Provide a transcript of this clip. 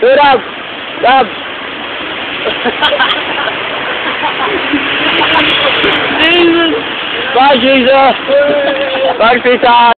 Two Rob. Rob. Jesus! Bye, Jesus. Bye, Peter.